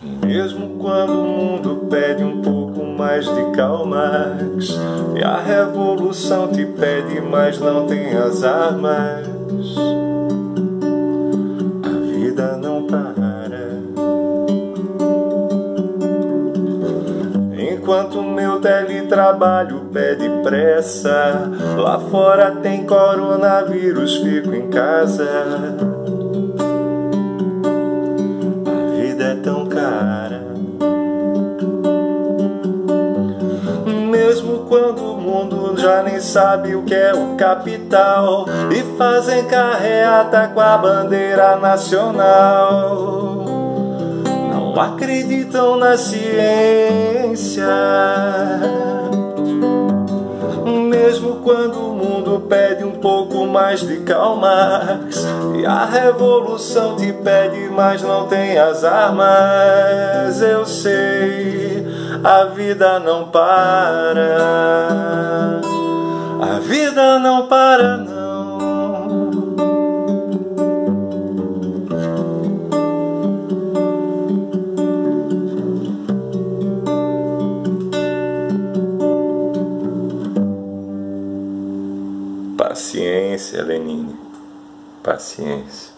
Mesmo quando o mundo pede um pouco mais de calma E a revolução te pede, mas não tem as armas A vida não para. Enquanto meu teletrabalho pede pressa Lá fora tem coronavírus, fico em casa mundo já nem sabe o que é o capital. E fazem carreata com a bandeira nacional. Não acreditam na ciência. Mesmo quando o mundo pede um pouco mais de calma E a revolução te pede, mas não tem as armas Eu sei a vida não para, a vida não para não. Paciência, Lenine, paciência.